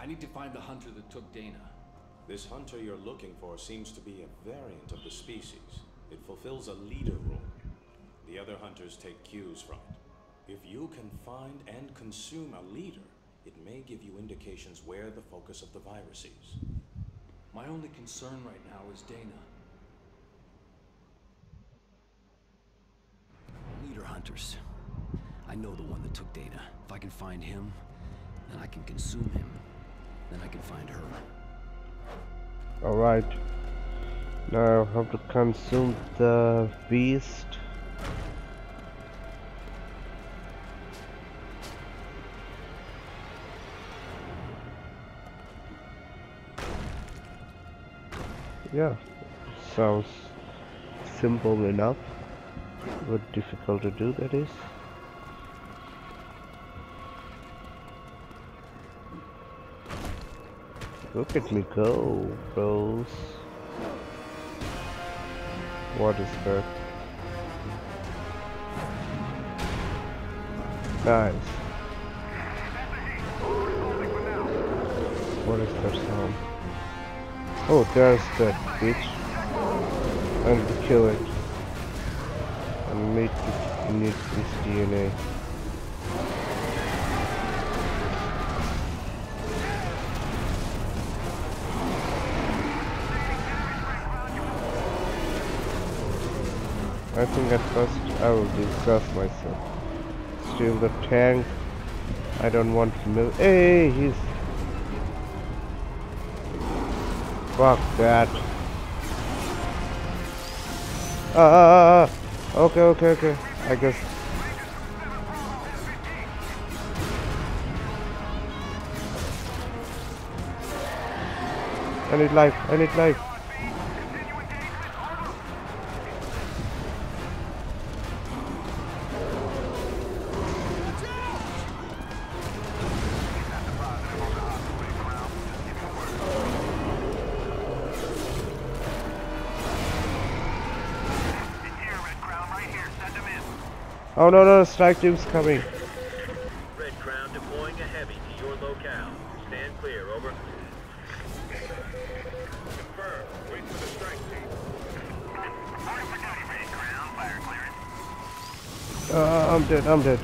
I need to find the hunter that took Dana. This hunter you're looking for seems to be a variant of the species. It fulfills a leader role. The other hunters take cues from it. If you can find and consume a leader, it may give you indications where the focus of the virus is. My only concern right now is Dana. Leader hunters. I know the one that took Dana. If I can find him, then I can consume him. Then I can find her. Alright. Now I have to consume the beast. Yeah, sounds simple enough, but difficult to do that is. Look at me go, bros. What is that? Nice. What is that sound? Oh, there's that bitch. I need to kill it. I need to need this DNA. Think at first I will discuss myself. Steal the tank. I don't want to move. Hey, he's. Fuck that. Ah. Okay, okay, okay. I guess. I need life. I need life. Oh no no, strike team's coming. Red Crown deploying a heavy to your locale. Stand clear, over. Confirm. Wait for the strike team. Reporting for duty, Red Crown. Fire clearance. Uh, I'm dead, I'm dead.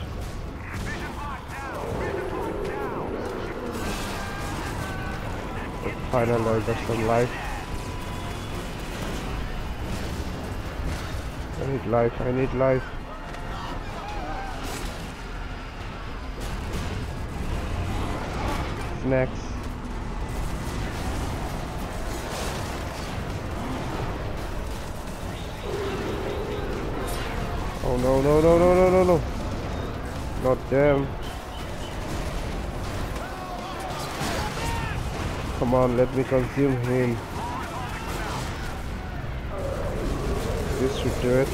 Finally, I got some life. I need life, I need life. Next. Oh no no no no no no no. Not them. Come on let me consume him. This should do it.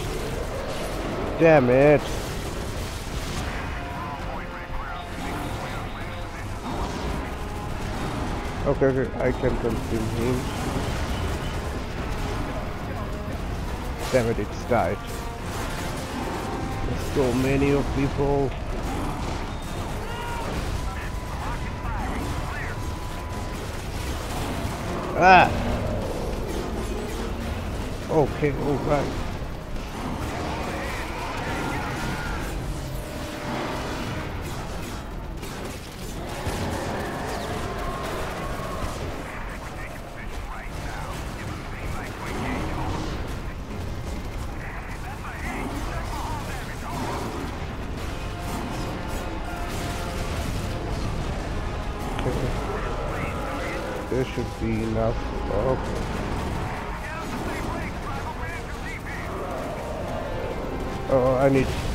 Damn it Okay, okay, I can consume him. Damn it, it's died. There's so many of people. Ah! Okay, alright.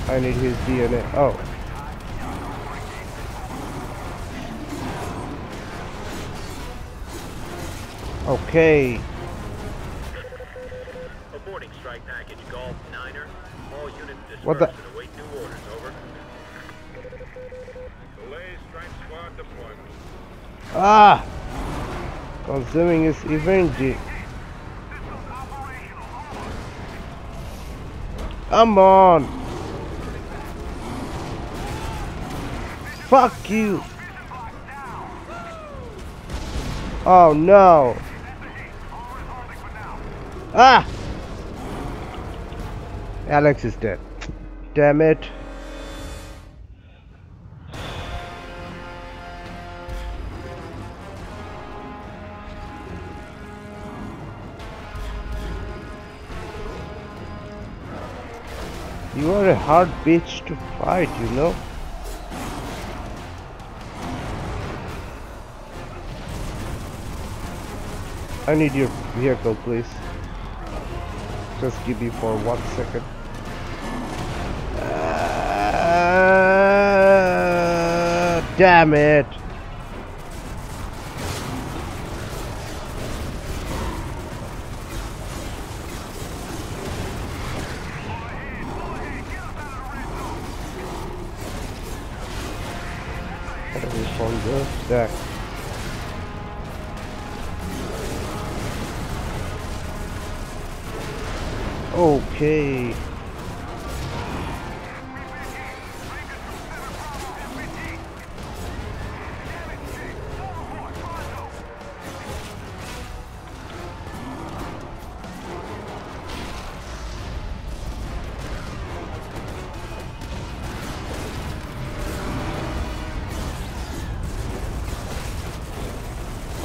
I need, his DNA. Oh. Okay. Aborting strike package Golf Niner. All units dispersed What the- and await new orders, over. Delay strike squad deployment. Ah! Consuming his energy. Come on! Fuck you! Oh no! Ah! Alex is dead. Damn it. You are a hard bitch to fight, you know? I need your vehicle, please. Just give me for one second. Uh, damn it! Okay.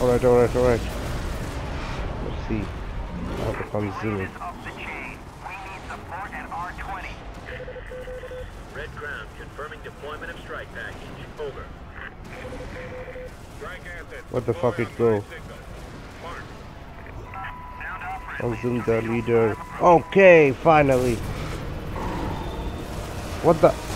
Alright, alright, alright. Let's see. How to consume it. Up the chain. We need support at R20. Red Crown confirming deployment of strike package. Over. Strike assets. What the fuck it go? Consume the leader. Okay, finally. What the?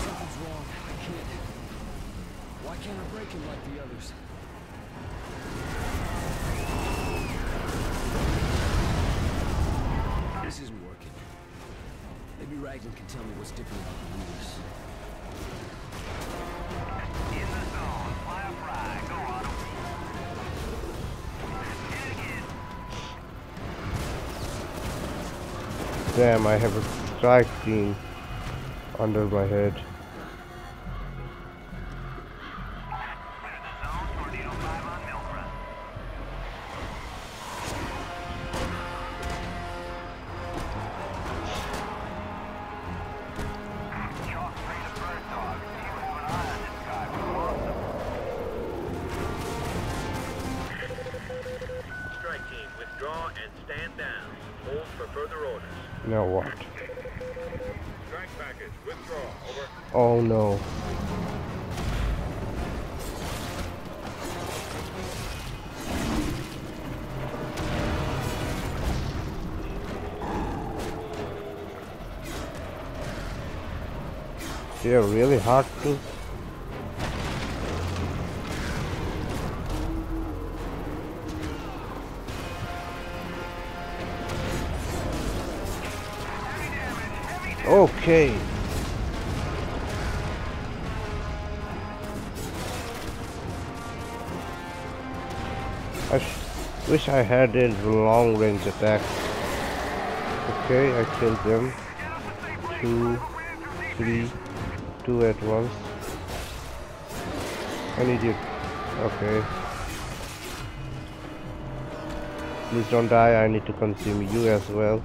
Damn, I have a strike team under my head. Okay. I sh- wish I had a long range attack. Okay, I killed them. Two, three, two at once. I need you. Okay. Please don't die. I need to consume you as well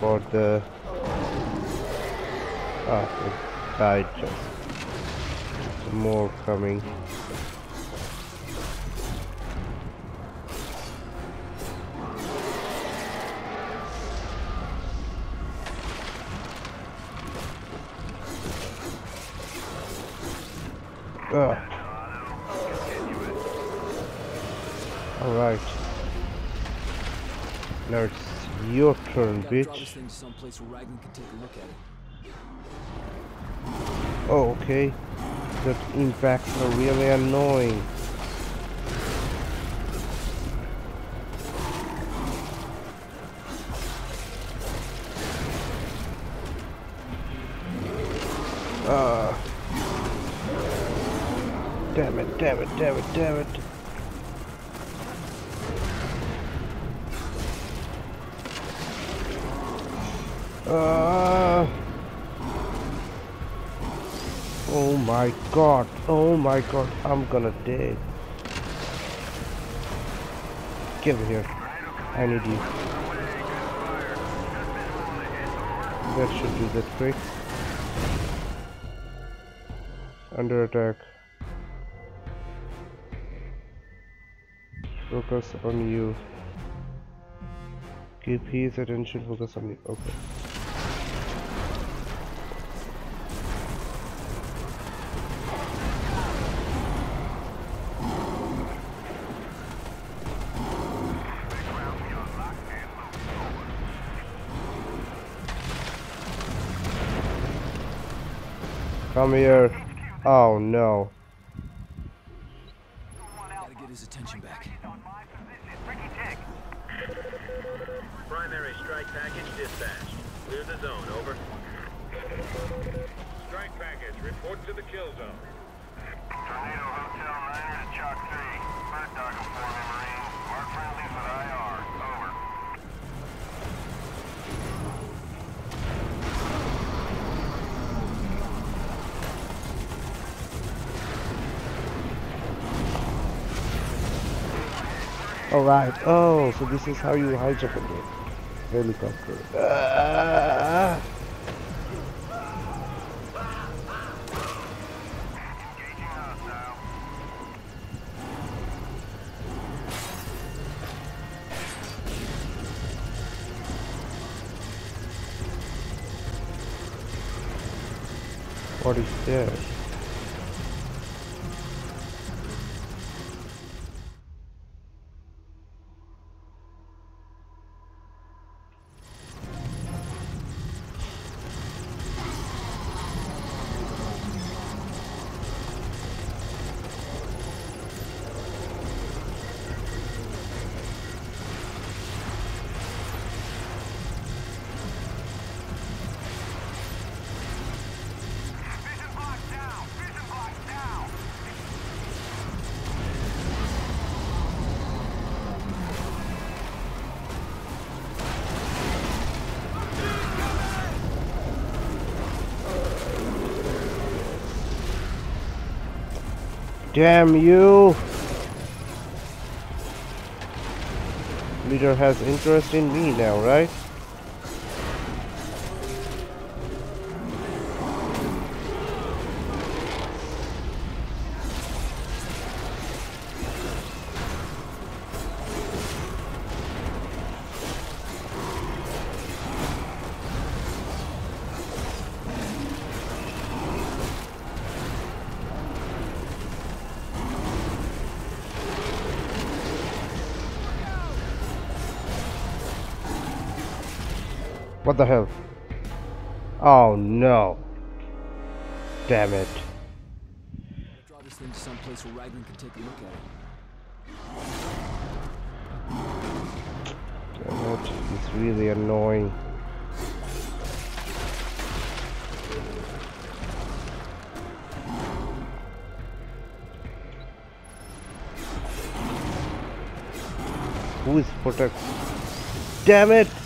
for the. Ah, it died just. More coming. Ugh. Alright. Now it's your turn, Gotta draw this bitch. Oh, okay. That impacts are really annoying. Uh, damn it, damn it, damn it, damn it. Uh, my god, oh my god, I'm gonna die. Get over here. I need you. That should do that quick. Under attack. Focus on you. Keep his attention focus on you. Okay. Come here. Oh no. Gotta get his attention back. Primary strike package dispatched. Clear the zone, over. Strike package, report to the kill zone. Tornado Hotel 9 to Chalk 3. Bird dog for me, Marine. Mark friendlies with IR. Over. Alright. Oh, so this is how you hijack a helicopter. Ah. What is that? Damn you! Leader has interest in me now, right? What the hell? Oh no. Damn it. Draw this thing to some place where Raglan can take a look at it. Damn it. It's really annoying. Who is protect? Damn it!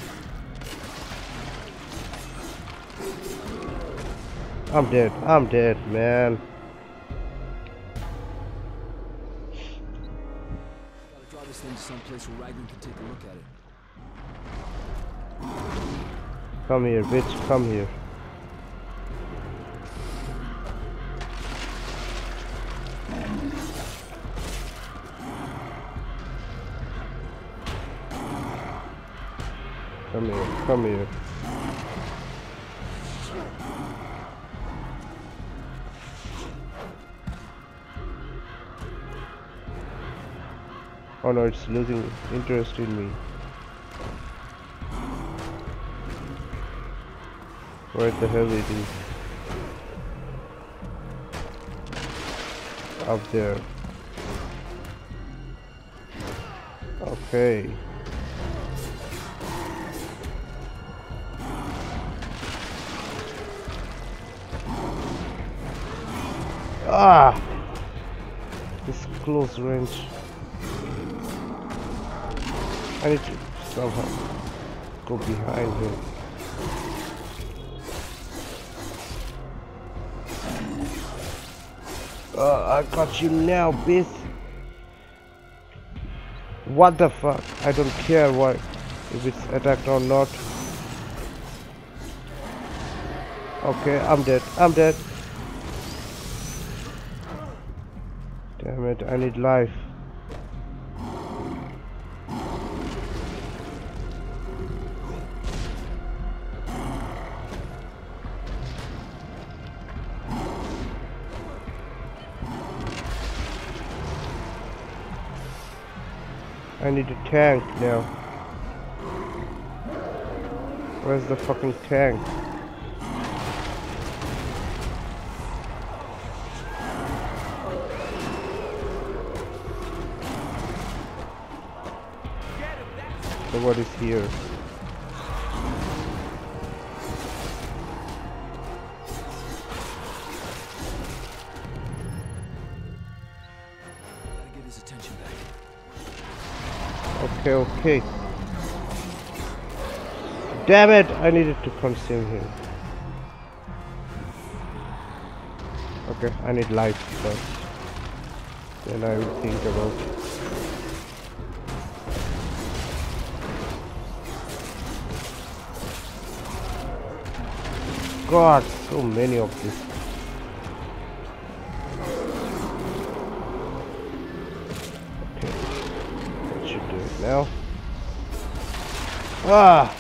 I'm dead. I'm dead, man. Gotta draw this thing to some place where Raglan can take a look at it. Come here, bitch. Come here. Come here. Come here. Oh no, it's losing interest in me. Where the hell it is? Up there. Okay. Ah! This close range. I need to somehow go behind him. Uh, I got you now, bitch. What the fuck? I don't care what if it's attacked or not. Okay, I'm dead. I'm dead. Damn it, I need life. Need a tank now. Where's the fucking tank? So what is here? Okay, okay. Damn it! I needed to consume him. Okay, I need life first. Then I will think about it. God, so many of these. Now. Ah!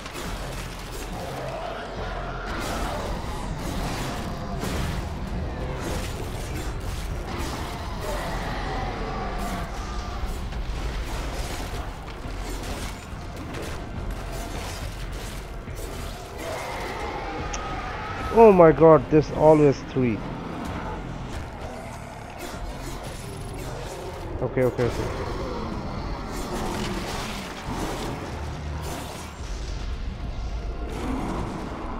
Oh my god, there's always three. Okay, okay, okay.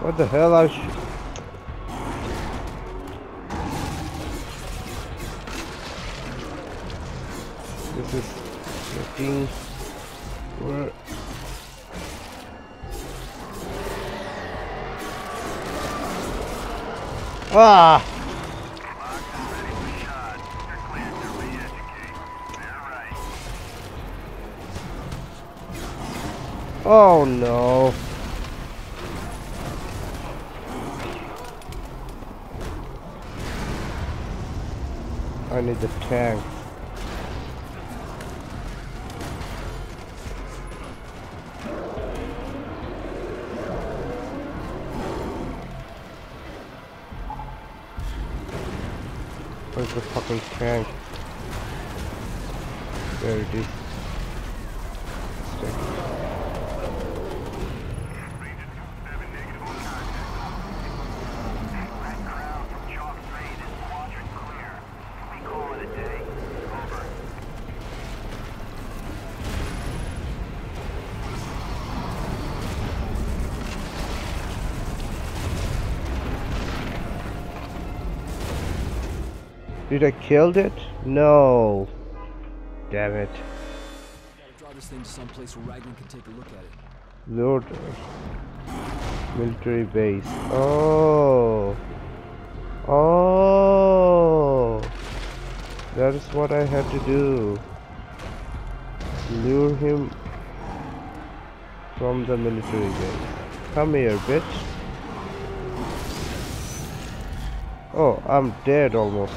What the hell? I sh This is looking where Ah! Oh no. I need the tank. Where's the fucking tank? There it is. Did I killed it? No. Damn it. Gotta draw this thing to some place where Raglan can take a look at it. Lord. Military base. Oh. Oh. That is what I had to do. Lure him from the military base. Come here, bitch. Oh, I'm dead almost.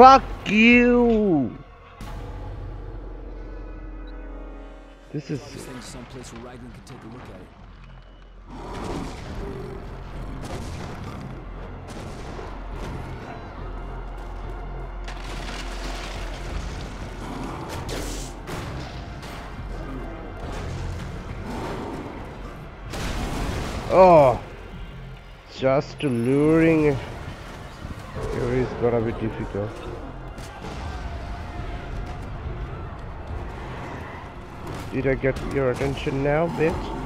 Fuck you! This is Draw this thing to where Raglan can take a look at it. oh, just luring here is gonna be difficult. Did I get your attention now, bitch?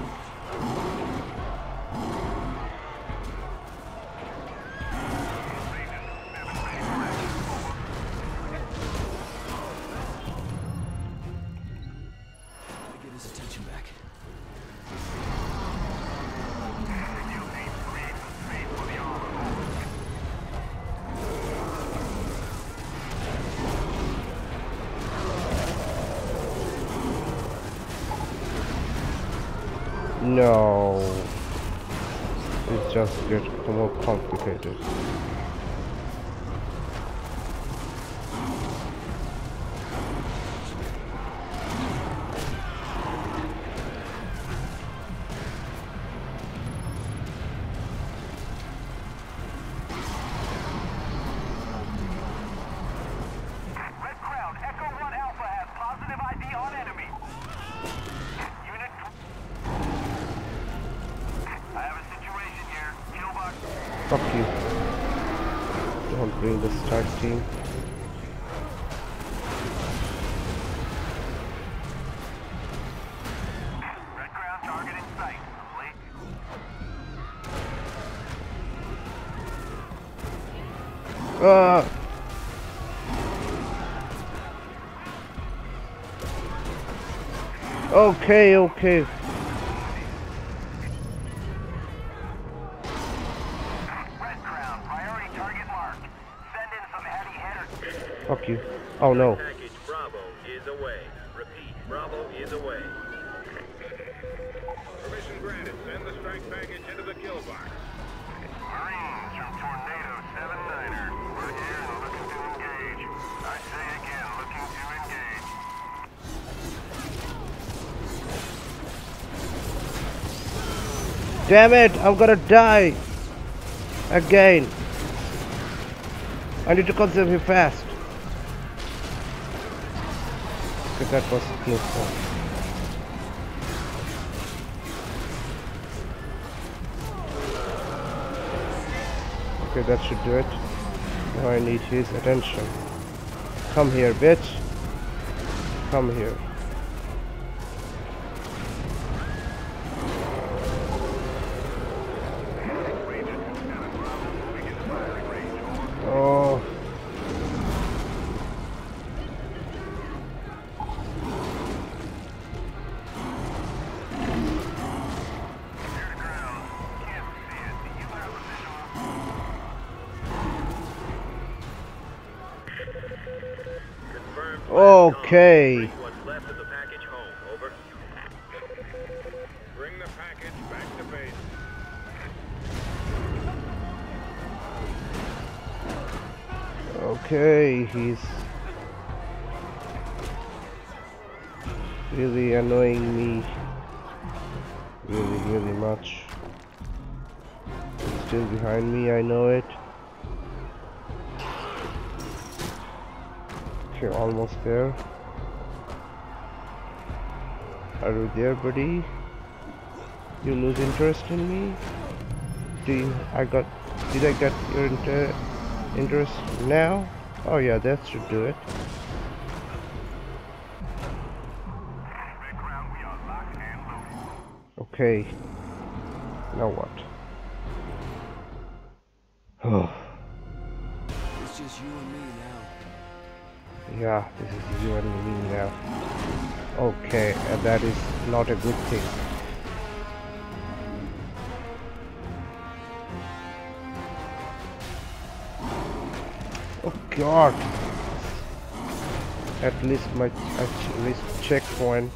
No. It just gets more complicated. Ah! Okay, okay. Fuck you. Oh no. Damn it! I'm gonna die! Again! I need to conserve him fast. Okay, that was close call. Okay, that should do it. Now I need his attention. Come here, bitch. Come here. Really annoying me really, really much. He's still behind me, I know it. Okay, almost there. Are you there, buddy? You lose interest in me? Do you, I got, did I get your inter interest now? Oh yeah, that should do it. Okay. Now what? It's just you and me now. yeah, this is you and me now. Okay, and that is not a good thing. Oh god! At least my at least checkpoint.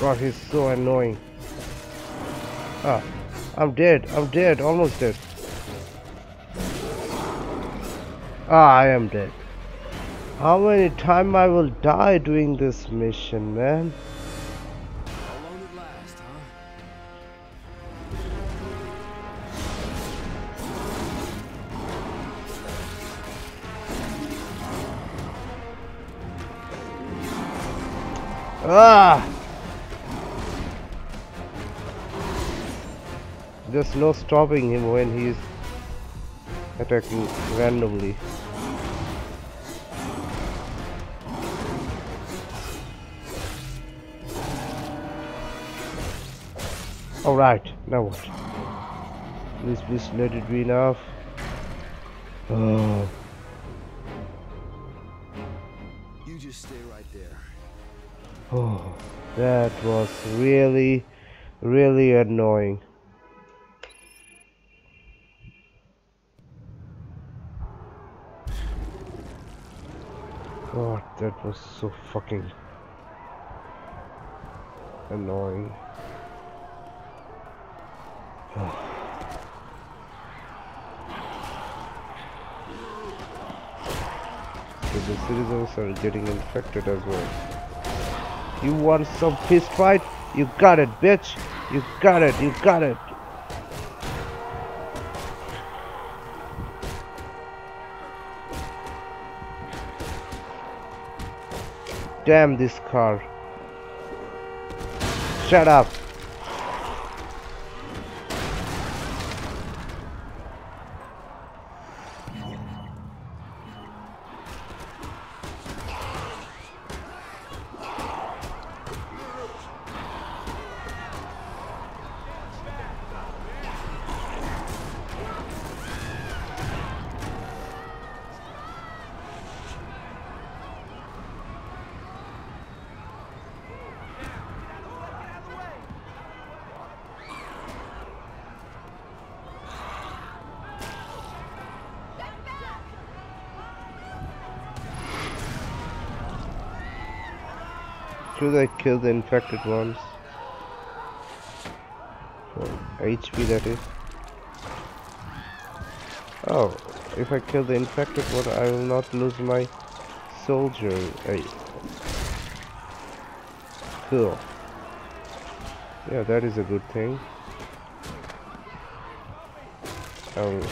God, he's so annoying. Ah, I'm dead. I'm dead. Almost dead. Ah, I am dead. How many time I will die doing this mission, man? Ah! There's no stopping him when he's attacking randomly. Alright, now what? Please, please let it be enough. Oh, You just stay right there. oh, that was really, really annoying. God That was so fucking annoying. so the citizens are getting infected as well. You want some fist fight? You got it, bitch! You got it, you got it! Damn this car. Shut up. Should I kill the infected ones? HP that is. Oh, if I kill the infected one, I will not lose my soldier. Hey. Cool. Yeah, that is a good thing. I'll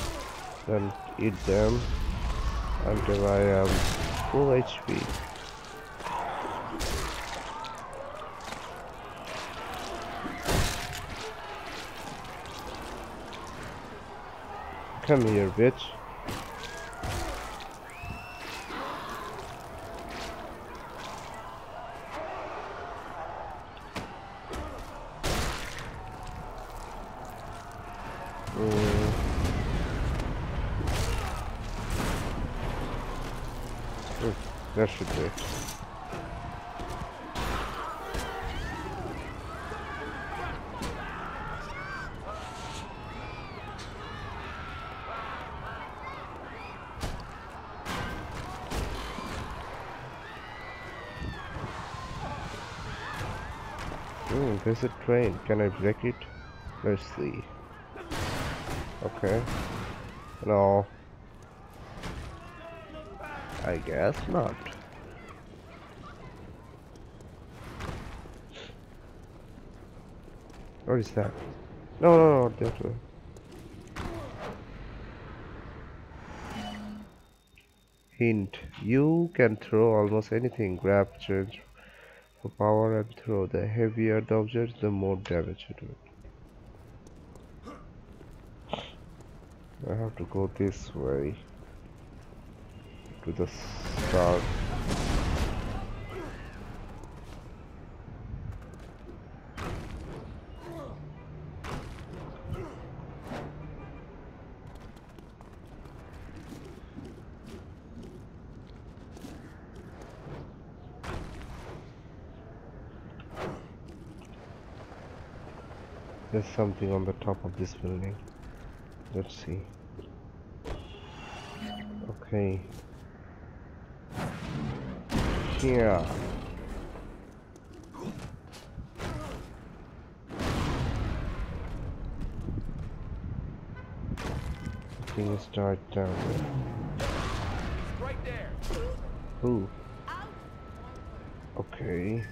then eat them until I am full HP. Come here, bitch. Mm. That should do there's a train. Can I break it? Let's see. Okay. No. I guess not. What is that? No, no, no, that way. Hint. You can throw almost anything. Grab change for power and throw. The heavier the object, the more damage you do. I have to go this way to the start. There's something on the top of this building. Let's see. Okay. Here. Thing is start down there. Right there. Ooh. Okay.